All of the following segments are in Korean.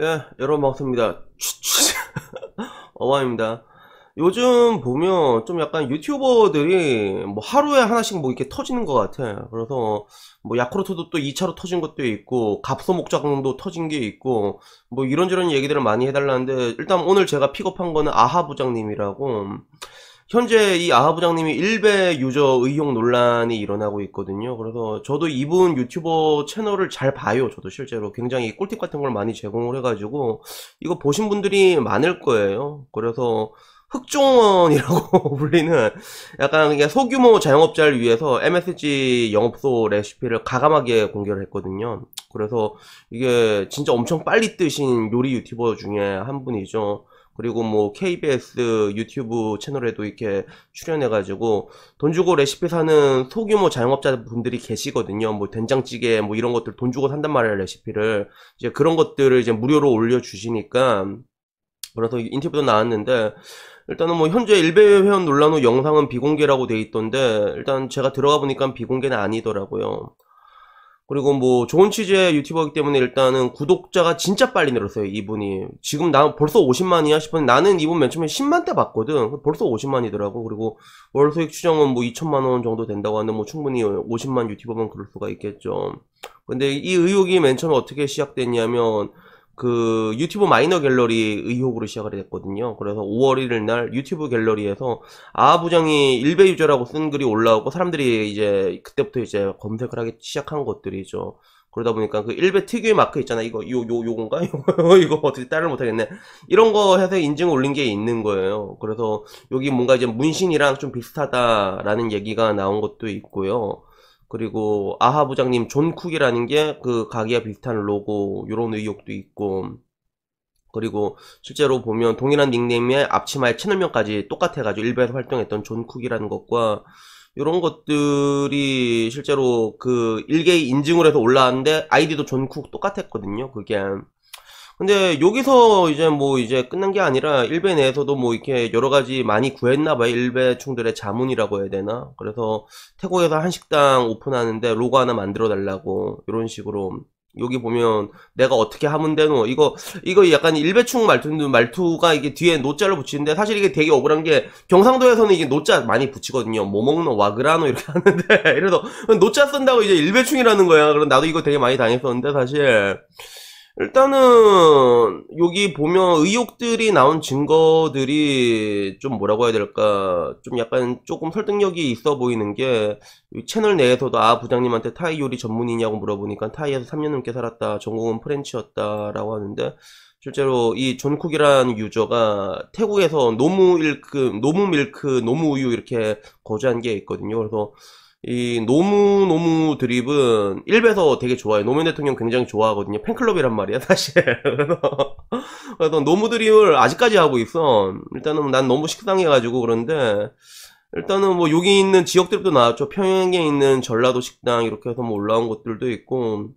예, 여러분 반갑습니다. 어와입니다. 요즘 보면 좀 약간 유튜버들이 뭐 하루에 하나씩 뭐 이렇게 터지는 것 같아. 그래서 뭐 야쿠르트도 또 2차로 터진 것도 있고 갑소 목장도 터진 게 있고 뭐 이런저런 얘기들을 많이 해달라는데 일단 오늘 제가 픽업한 거는 아하 부장님이라고 현재 이 아하 부장님이 일베 유저 의혹 논란이 일어나고 있거든요. 그래서 저도 이분 유튜버 채널을 잘 봐요. 저도 실제로 굉장히 꿀팁 같은 걸 많이 제공을 해가지고 이거 보신 분들이 많을 거예요. 그래서 흑종원이라고 불리는 약간 그냥 소규모 자영업자를 위해서 MSG 영업소 레시피를 가감하게 공개를 했거든요. 그래서 이게 진짜 엄청 빨리 뜨신 요리 유튜버 중에 한 분이죠. 그리고 뭐 KBS 유튜브 채널에도 이렇게 출연해가지고 돈 주고 레시피 사는 소규모 자영업자 분들이 계시거든요. 뭐 된장찌개 뭐 이런 것들 돈 주고 산단 말이에요 레시피를 이제 그런 것들을 이제 무료로 올려주시니까 그래서 인터뷰도 나왔는데 일단은 뭐 현재 일베 회원 논란 후 영상은 비공개라고 돼 있던데 일단 제가 들어가 보니까 비공개는 아니더라고요. 그리고 뭐 좋은 취재 유튜버이기 때문에 일단은 구독자가 진짜 빨리 늘었어요 이분이. 지금 나 벌써 50만이야 싶었는데 나는 이분 맨 처음에 10만 대 봤거든. 벌써 50만이더라고. 그리고 월 수익 추정은 뭐 2천만 원 정도 된다고 하는데 뭐 충분히 50만 유튜버면 그럴 수가 있겠죠. 근데 이 의혹이 맨 처음에 어떻게 시작됐냐면 그 유튜브 마이너 갤러리 의혹으로 시작을 했거든요. 그래서 5월 1일 날 유튜브 갤러리에서 아하 부장이 일베 유저라고 쓴 글이 올라오고 사람들이 이제 그때부터 이제 검색을 하기 시작한 것들이죠. 그러다 보니까 그 일베 특유의 마크 있잖아. 이거 요 요 요 건가? 이거 어떻게 따를 못 하겠네. 이런 거 해서 인증 올린 게 있는 거예요. 그래서 여기 뭔가 이제 문신이랑 좀 비슷하다라는 얘기가 나온 것도 있고요. 그리고 아하 부장님 존 쿡이라는 게 그 가게와 비슷한 로고 요런 의혹도 있고 그리고 실제로 보면 동일한 닉네임의 앞치마의 채널명까지 똑같아가지고 일베에서 활동했던 존 쿡이라는 것과 이런 것들이 실제로 그 일베의 인증을 해서 올라왔는데 아이디도 존 쿡 똑같았거든요. 그게 근데 여기서 이제 뭐 이제 끝난 게 아니라 일베 내에서도 뭐 이렇게 여러 가지 많이 구했나 봐요. 일베 충들의 자문이라고 해야 되나? 그래서 태국에서 한식당 오픈하는데 로고 하나 만들어 달라고 이런 식으로 여기 보면 내가 어떻게 하면 되노 이거 이거 약간 일배충 말투 말투가 이게 뒤에 노자를 붙이는데 사실 이게 되게 억울한 게 경상도에서는 이게 노자 많이 붙이거든요 뭐 먹노 와그라노 이렇게 하는데 이래서 노자 쓴다고 이제 일배충이라는 거야 그럼 나도 이거 되게 많이 당했었는데 사실 일단은 여기 보면 의혹들이 나온 증거들이 좀 뭐라고 해야 될까? 좀 약간 조금 설득력이 있어 보이는 게 채널 내에서도 아 부장님한테 타이 요리 전문이냐고 물어보니까 타이에서 3년 넘게 살았다. 전공은 프렌치였다 라고 하는데 실제로 이 존쿡이라는 유저가 태국에서 노무 밀크 노무 밀크 노무 우유 이렇게 거주한 게 있거든요. 그래서 이 노무 노무 드립은 일베에서 되게 좋아요. 노무현 대통령 굉장히 좋아하거든요. 팬클럽이란 말이야 사실. 그래서 노무 드립을 아직까지 하고 있어. 일단은 난 너무 식상해가지고 그런데 일단은 뭐 여기 있는 지역들도 나왔죠. 평양에 있는 전라도 식당 이렇게 해서 뭐 올라온 것들도 있고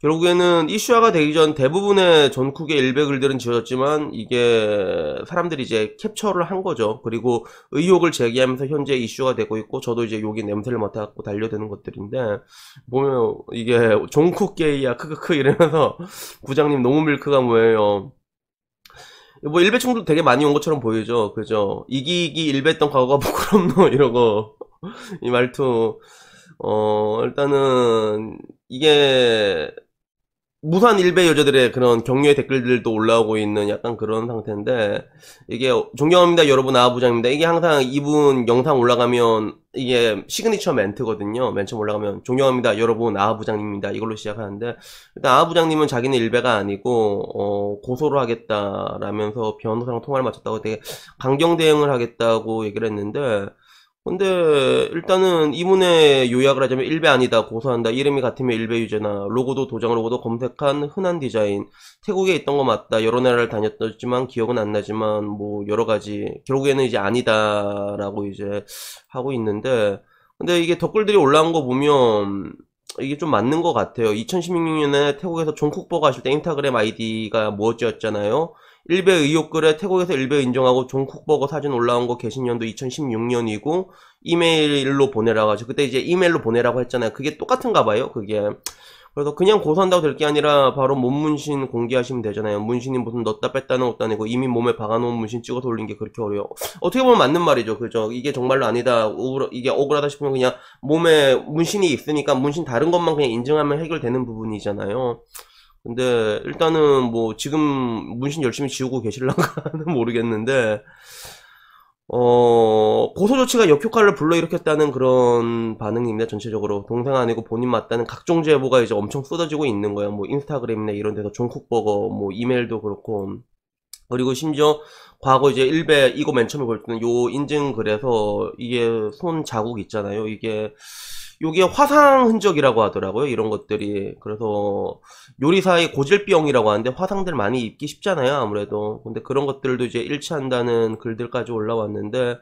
결국에는 이슈화가 되기 전 대부분의 전국의 일베 글들은 지워졌지만 이게 사람들이 이제 캡처를 한 거죠. 그리고 의혹을 제기하면서 현재 이슈가 되고 있고 저도 이제 여기 냄새를 맡아갖고 달려드는 것들인데 보면 이게 종쿡 게이야 크크크 이러면서 부장님 너무 밀크가 뭐예요. 뭐 일베충도 되게 많이 온 것처럼 보이죠. 그죠? 이기기 일베했던 과거가 부끄럽노 이러고 이 말투 어 일단은 이게 무산 일베 여자들의 그런 격려의 댓글들도 올라오고 있는 약간 그런 상태인데 이게 존경합니다 여러분 아부장입니다. 이게 항상 이분 영상 올라가면 이게 시그니처 멘트거든요. 맨 처음 올라가면 존경합니다 여러분 아부장님입니다. 이걸로 시작하는데 일단 아부장님은 자기는 일베가 아니고 어, 고소를 하겠다라면서 변호사랑 통화를 마쳤다고 되게 강경 대응을 하겠다고 얘기를 했는데 근데 일단은 이문의 요약을 하자면 일배 아니다 고소한다 이름이 같으면 일배 유죄나 로고도 도장 로고도 검색한 흔한 디자인. 태국에 있던 거 맞다 여러 나라를 다녔지만 기억은 안 나지만 뭐 여러 가지 결국에는 이제 아니다 라고 이제 하고 있는데 근데 이게 댓글들이 올라온 거 보면 이게 좀 맞는 것 같아요. 2016년에 태국에서 종쿡버 가실 때 인스타그램 아이디가 무엇이었잖아요 일베 의혹 글에 태국에서 일베 인정하고 종쿡버거 사진 올라온 거 개신년도 2016년이고 이메일로 보내라고 하죠. 그때 이제 이메일로 보내라고 했잖아요. 그게 똑같은가 봐요. 그게 그래서 그냥 고소한다고 될 게 아니라 바로 몸 문신 공개하시면 되잖아요. 문신이 무슨 넣었다 뺐다는 것도 아니고 이미 몸에 박아놓은 문신 찍어서 올린 게 그렇게 어려워. 어떻게 보면 맞는 말이죠. 그죠? 이게 정말로 아니다. 억울, 이게 억울하다 싶으면 그냥 몸에 문신이 있으니까 문신 다른 것만 그냥 인증하면 해결되는 부분이잖아요. 근데 일단은 뭐 지금 문신 열심히 지우고 계실랑가는 모르겠는데 어, 고소 조치가 역효과를 불러일으켰다는 그런 반응입니다, 전체적으로. 동생 아니고 본인 맞다는 각종 제보가 이제 엄청 쏟아지고 있는 거예요. 뭐, 인스타그램이나 이런 데서 종쿡버거, 뭐, 이메일도 그렇고. 그리고 심지어 과거 이제 일베 이거 맨 처음에 볼 때는 요 인증 글에서 이게 손 자국 있잖아요. 이게 요게 화상 흔적이라고 하더라고요. 이런 것들이. 그래서 요리사의 고질병이라고 하는데 화상들 많이 입기 쉽잖아요. 아무래도. 근데 그런 것들도 이제 일치한다는 글들까지 올라왔는데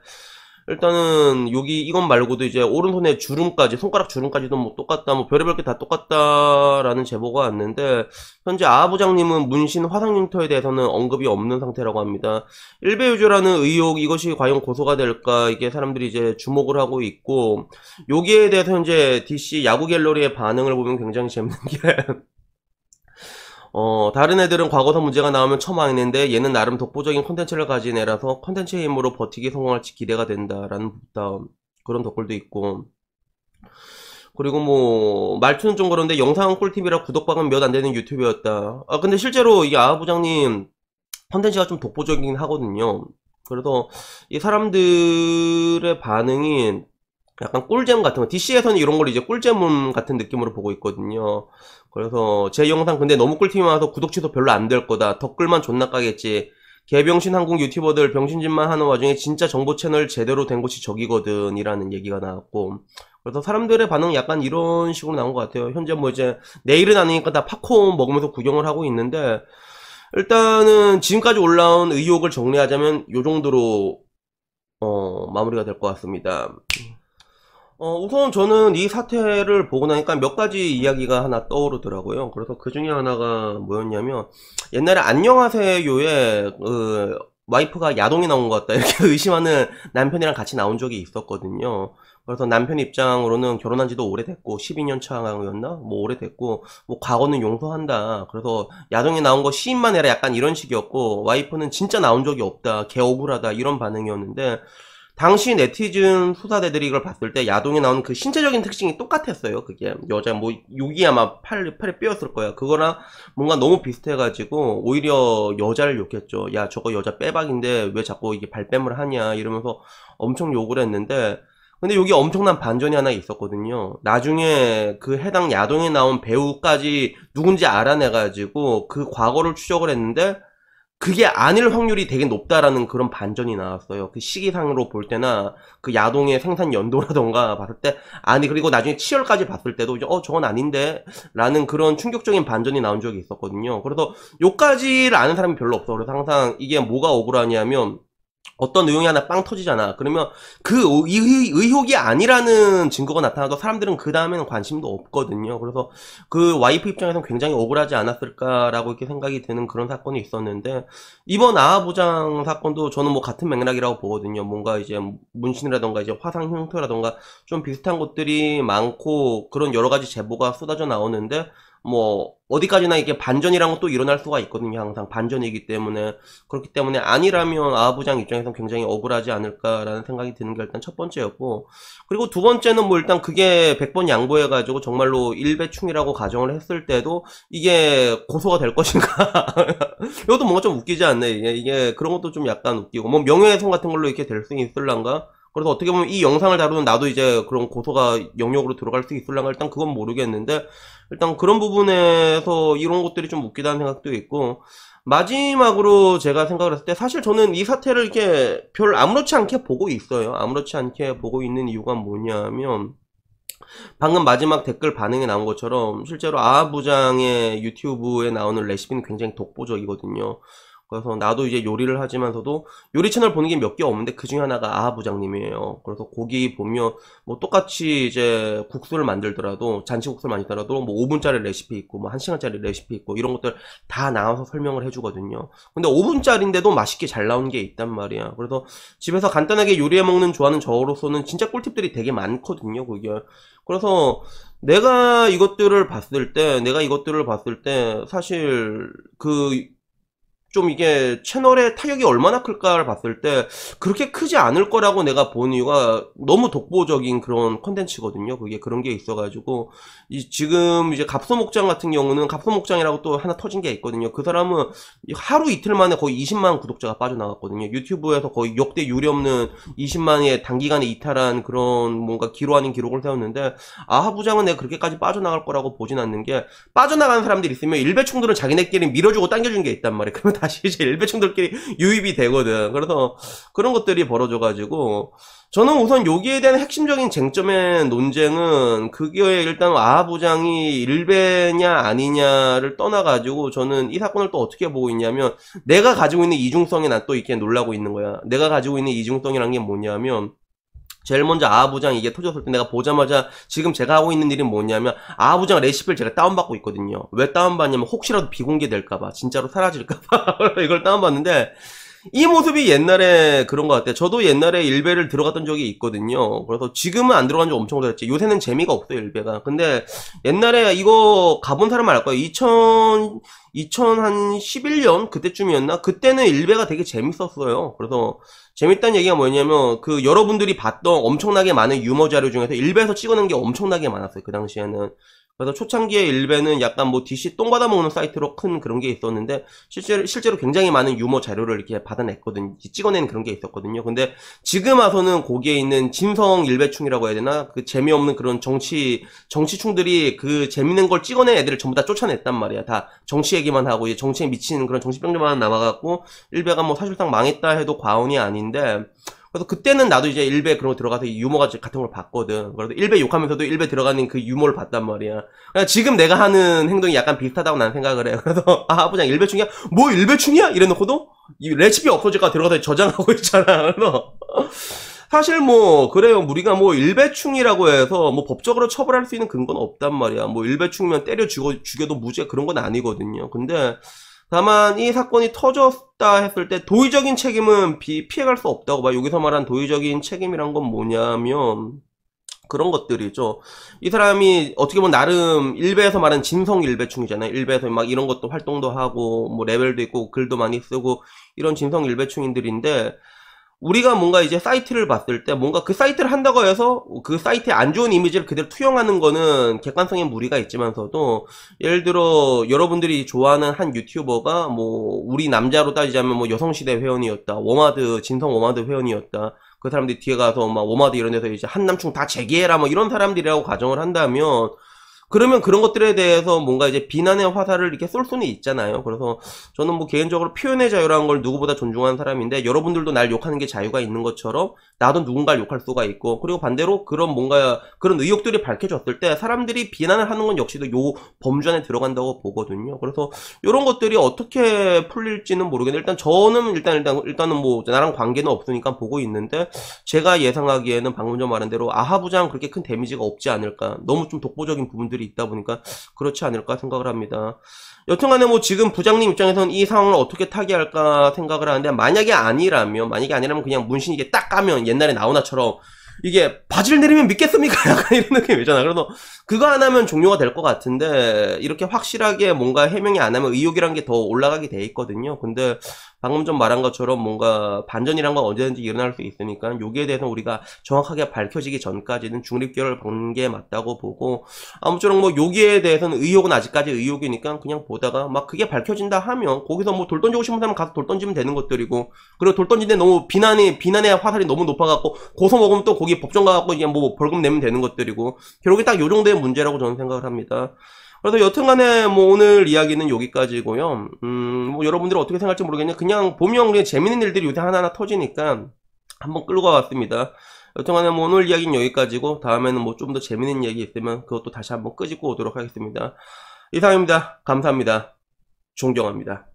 일단은 여기 이것 말고도 이제 오른손에 주름까지 손가락 주름까지도 뭐 똑같다 뭐 별의별 게 다 똑같다라는 제보가 왔는데 현재 아 부장님은 문신 화상 흉터에 대해서는 언급이 없는 상태라고 합니다. 일배 유죄라는 의혹 이것이 과연 고소가 될까 이게 사람들이 이제 주목을 하고 있고 여기에 대해서 현재 DC 야구 갤러리의 반응을 보면 굉장히 재밌는 게 어, 다른 애들은 과거사 문제가 나오면 처망했는데 얘는 나름 독보적인 콘텐츠를 가진 애라서 콘텐츠의 힘으로 버티기 성공할지 기대가 된다라는 부담 그런 덧글도 있고 그리고 뭐 말투는 좀 그런데 영상은 꿀팁이라 구독방은 몇 안 되는 유튜브였다. 아 근데 실제로 이 아하 부장님 콘텐츠가 좀 독보적이긴 하거든요. 그래서 이 사람들의 반응이 약간 꿀잼 같은 거 DC에서는 이런 걸 이제 꿀잼 같은 느낌으로 보고 있거든요. 그래서 제 영상 근데 너무 꿀팀이 와서 구독 취소 별로 안 될 거다. 덧글만 존나 까겠지. 개병신 한국 유튜버들 병신짓만 하는 와중에 진짜 정보 채널 제대로 된 곳이 저기거든 이라는 얘기가 나왔고 그래서 사람들의 반응 약간 이런 식으로 나온 것 같아요 현재 뭐 이제 내일은 아니니까 다 팝콘 먹으면서 구경을 하고 있는데 일단은 지금까지 올라온 의혹을 정리하자면 요 정도로 어 마무리가 될 것 같습니다 어, 우선 저는 이 사태를 보고 나니까 몇 가지 이야기가 하나 떠오르더라고요. 그래서 그 중에 하나가 뭐였냐면, 옛날에 안녕하세요에, 그, 와이프가 야동이 나온 것 같다. 이렇게 의심하는 남편이랑 같이 나온 적이 있었거든요. 그래서 남편 입장으로는 결혼한 지도 오래됐고, 12년 차였나? 뭐 오래됐고, 뭐 과거는 용서한다. 그래서 야동이 나온 거 시인만 해라. 약간 이런 식이었고, 와이프는 진짜 나온 적이 없다. 개 억울하다. 이런 반응이었는데, 당시 네티즌 수사대들이 이걸 봤을 때 야동에 나오는 그 신체적인 특징이 똑같았어요. 그게 여자 뭐 여기 아마 팔 팔에 뼈였을 거야. 그거랑 뭔가 너무 비슷해가지고 오히려 여자를 욕했죠. 야 저거 여자 빼박인데 왜 자꾸 이게 발뺌을 하냐 이러면서 엄청 욕을 했는데 근데 여기 엄청난 반전이 하나 있었거든요. 나중에 그 해당 야동에 나온 배우까지 누군지 알아내가지고 그 과거를 추적을 했는데 그게 아닐 확률이 되게 높다라는 그런 반전이 나왔어요. 그 시기상으로 볼 때나 그 야동의 생산 연도라던가 봤을 때 아니 그리고 나중에 치열까지 봤을 때도 어 저건 아닌데 라는 그런 충격적인 반전이 나온 적이 있었거든요. 그래서 요까지를 아는 사람이 별로 없어. 그래서 항상 이게 뭐가 억울하냐면 어떤 의혹이 하나 빵 터지잖아. 그러면 그 의혹이 아니라는 증거가 나타나도 사람들은 그 다음에는 관심도 없거든요. 그래서 그 와이프 입장에서는 굉장히 억울하지 않았을까라고 이렇게 생각이 드는 그런 사건이 있었는데 이번 아하 부장 사건도 저는 뭐 같은 맥락이라고 보거든요. 뭔가 이제 문신이라던가 이제 화상 흉터라던가 좀 비슷한 것들이 많고 그런 여러 가지 제보가 쏟아져 나오는데 뭐 어디까지나 이게 반전이란 것도 일어날 수가 있거든요 항상. 반전이기 때문에. 그렇기 때문에 아니라면 아부장 입장에서는 굉장히 억울하지 않을까라는 생각이 드는 게 일단 첫 번째였고 그리고 두 번째는 뭐 일단 그게 100번 양보해 가지고 정말로 일배충이라고 가정을 했을 때도 이게 고소가 될 것인가? 이것도 뭔가 좀 웃기지 않네. 이게, 이게 그런 것도 좀 약간 웃기고 뭐 명예훼손 같은 걸로 이렇게 될 수 있을란가 그래서 어떻게 보면 이 영상을 다루는 나도 이제 그런 고소가 영역으로 들어갈 수 있을랑가 일단 그건 모르겠는데 일단 그런 부분에서 이런 것들이 좀 웃기다는 생각도 있고 마지막으로 제가 생각을 했을 때 사실 저는 이 사태를 이렇게 별 아무렇지 않게 보고 있어요. 아무렇지 않게 보고 있는 이유가 뭐냐면 방금 마지막 댓글 반응이 나온 것처럼 실제로 아하 부장의 유튜브에 나오는 레시피는 굉장히 독보적이거든요. 그래서 나도 이제 요리를 하지만서도 요리 채널 보는 게 몇 개 없는데 그 중에 하나가 아하 부장님이에요. 그래서 고기 보면 뭐 똑같이 이제 국수를 만들더라도 잔치국수를 만들더라도 뭐 5분짜리 레시피 있고 뭐 1시간짜리 레시피 있고 이런 것들 다 나와서 설명을 해주거든요. 근데 5분짜리인데도 맛있게 잘 나온 게 있단 말이야. 그래서 집에서 간단하게 요리해 먹는 좋아하는 저로서는 진짜 꿀팁들이 되게 많거든요. 그게. 그래서 내가 이것들을 봤을 때, 내가 이것들을 봤을 때, 사실, 그, 좀 이게 채널의 타격이 얼마나 클까를 봤을 때 그렇게 크지 않을 거라고 내가 본 이유가 너무 독보적인 그런 컨텐츠거든요. 그게 그런 게 있어가지고 이 지금 이제 갑소목장 같은 경우는 갑소목장이라고 또 하나 터진 게 있거든요. 그 사람은 하루 이틀 만에 거의 20만 구독자가 빠져나갔거든요. 유튜브에서 거의 역대 유리 없는 20만의 단기간에 이탈한 그런 뭔가 기로 아닌 기록을 세웠는데 아 하 부장은 내가 그렇게까지 빠져나갈 거라고 보진 않는 게 빠져나가는 사람들이 있으면 일배충들은 자기네끼리 밀어주고 당겨주는 게 있단 말이에요. 다시 이제 일배충들끼리 유입이 되거든. 그래서 그런 것들이 벌어져가지고 저는 우선 여기에 대한 핵심적인 쟁점의 논쟁은 그게 일단 아 부장이 일배냐 아니냐를 떠나가지고 저는 이 사건을 또 어떻게 보고 있냐면 내가 가지고 있는 이중성에 난또 이렇게 놀라고 있는 거야. 내가 가지고 있는 이중성이란 게 뭐냐면 제일 먼저 아부장 이게 터졌을 때 내가 보자마자 지금 제가 하고 있는 일은 뭐냐면 아부장 레시피를 제가 다운받고 있거든요. 왜 다운받냐면 혹시라도 비공개될까봐 진짜로 사라질까봐 이걸 다운받는데 이 모습이 옛날에 그런 것 같아요. 저도 옛날에 일베를 들어갔던 적이 있거든요. 그래서 지금은 안 들어간 지 엄청 오래됐지. 요새는 재미가 없어요, 일베가. 근데 옛날에 이거 가본 사람은 알 거예요. 2000, 2011년 그때쯤이었나? 그때는 일베가 되게 재밌었어요. 그래서 재밌다는 얘기가 뭐냐면 그 여러분들이 봤던 엄청나게 많은 유머 자료 중에서 일베에서 찍어낸 게 엄청나게 많았어요. 그 당시에는. 그래서 초창기에 일베는 약간 뭐 DC 똥 받아먹는 사이트로 큰 그런 게 있었는데 실제로 실제로 굉장히 많은 유머 자료를 이렇게 받아냈거든 찍어낸 그런 게 있었거든요. 근데 지금 와서는 거기에 있는 진성 일베충이라고 해야 되나 그 재미없는 그런 정치 정치충들이 그 재밌는 걸 찍어낸 애들을 전부 다 쫓아냈단 말이야. 다 정치 얘기만 하고 이제 정치에 미치는 그런 정치병들만 남아갖고 일베가 뭐 사실상 망했다 해도 과언이 아닌데 그래서 그때는 나도 이제 일베 그런 거 들어가서 유머 같은 걸 봤거든. 그래서 일베 욕하면서도 일베 들어가는 그 유머를 봤단 말이야. 지금 내가 하는 행동이 약간 비슷하다고 난 생각을 해요. 그래서 아 아버지 일베 충이야? 뭐 일베 충이야? 이래놓고도 이 레시피 없어질까 들어가서 저장하고 있잖아. 그래서 사실 뭐 그래요. 우리가 뭐 일배충이라고 해서 뭐 법적으로 처벌할 수 있는 근거는 없단 말이야. 뭐 일배충이면 때려 죽여 죽여도 무죄 그런 건 아니거든요. 근데 다만 이 사건이 터졌다 했을 때 도의적인 책임은 비, 피해갈 수 없다고 봐. 여기서 말한 도의적인 책임이란 건 뭐냐면 그런 것들이죠. 이 사람이 어떻게 보면 나름 일베에서 말하는 진성 일배충이잖아요. 일베에서 막 이런 것도 활동도 하고 뭐 레벨도 있고 글도 많이 쓰고 이런 진성 일베충인들인데 우리가 뭔가 이제 사이트를 봤을 때 뭔가 그 사이트를 한다고 해서 그 사이트에 안 좋은 이미지를 그대로 투영하는 거는 객관성에 무리가 있지만서도 예를 들어 여러분들이 좋아하는 한 유튜버가 뭐 우리 남자로 따지자면 뭐 여성시대 회원이었다 워마드 진성 워마드 회원이었다 그 사람들이 뒤에 가서 막 워마드 이런 데서 이제 한남충 다 재기해라 뭐 이런 사람들이라고 가정을 한다면 그러면 그런 것들에 대해서 뭔가 이제 비난의 화살을 이렇게 쏠 수는 있잖아요. 그래서 저는 뭐 개인적으로 표현의 자유라는 걸 누구보다 존중하는 사람인데 여러분들도 날 욕하는 게 자유가 있는 것처럼 나도 누군가를 욕할 수가 있고 그리고 반대로 그런 뭔가 그런 의혹들이 밝혀졌을 때 사람들이 비난을 하는 건 역시도 요 범주 안에 들어간다고 보거든요. 그래서 이런 것들이 어떻게 풀릴지는 모르겠는데 일단 저는 일단 일단 일단은 뭐 나랑 관계는 없으니까 보고 있는데 제가 예상하기에는 방금 전 말한 대로 아하 부장 그렇게 큰 데미지가 없지 않을까. 너무 좀 독보적인 부분들이 부분들이 있다 보니까 그렇지 않을까 생각을 합니다. 여튼간에 뭐 지금 부장님 입장에서는 이 상황을 어떻게 타개할까 생각을 하는데 만약에 아니라면 만약에 아니라면 그냥 문신 이게 딱 까면 옛날에 나오나처럼 이게 바지를 내리면 믿겠습니까? 약간 이런 느낌이잖아. 그래서 그거 안 하면 종료가 될 것 같은데 이렇게 확실하게 뭔가 해명이 안 하면 의혹이란 게 더 올라가게 돼 있거든요. 근데 방금 좀 말한 것처럼 뭔가 반전이란 건 언제든지 일어날 수 있으니까 여기에 대해서 우리가 정확하게 밝혀지기 전까지는 중립결을 받는 게 맞다고 보고 아무쪼록 뭐 여기에 대해서는 의혹은 아직까지 의혹이니까 그냥 보다가 막 그게 밝혀진다 하면 거기서 뭐 돌 던지고 싶은 사람 가서 돌 던지면 되는 것들이고 그리고 돌 던지는데 너무 비난이 비난의 화살이 너무 높아갖고 고소 먹으면 또 거기 법정 가갖고 이제 뭐 벌금 내면 되는 것들이고 결국에 딱 요 정도의 문제라고 저는 생각을 합니다. 그래서 여튼간에 뭐 오늘 이야기는 여기까지고요. 음, 뭐 여러분들이 어떻게 생각할지 모르겠는데 그냥 보면 그냥 재밌는 일들이 요새 하나하나 터지니까 한번 끌고 와봤습니다. 여튼간에 뭐 오늘 이야기는 여기까지고 다음에는 뭐 좀 더 재밌는 얘기 있으면 그것도 다시 한번 끄집고 오도록 하겠습니다. 이상입니다. 감사합니다. 존경합니다.